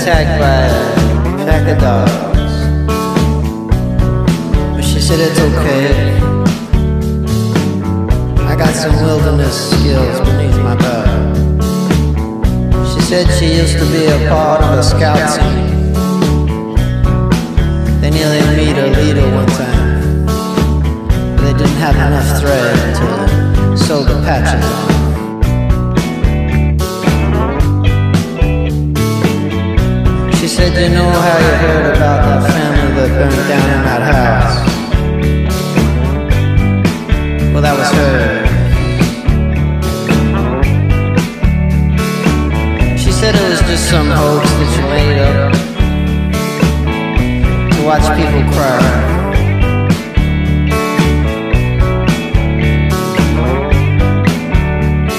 attacked by a pack of dogs. But she said it's okay. I got some wilderness skills beneath my belt. She said she used to be a part of a scout team. They nearly meet a leader one time. They didn't have enough thread to sew the patches on. She said, you know how you heard about that family that burned down in that house? Well, that was her. She said it was just some hoax that you made up to watch people cry.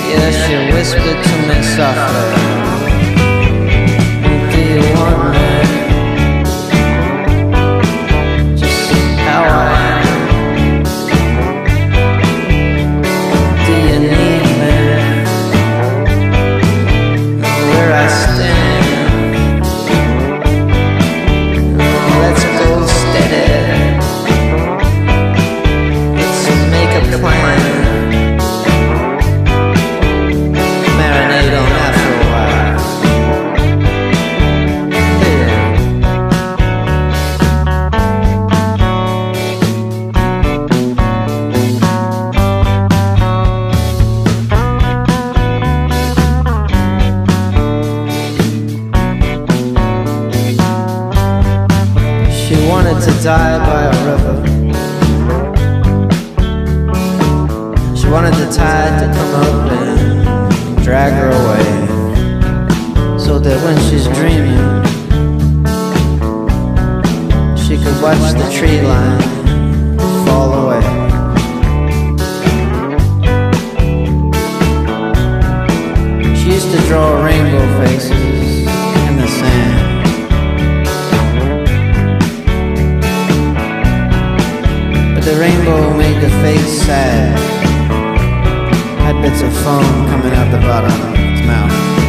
Yeah, she whispered to me softly. She wanted to die by a river. She wanted the tide to come up and drag her away. So that when she's dreaming, she could watch the tree line bits of foam coming out the bottom of its mouth.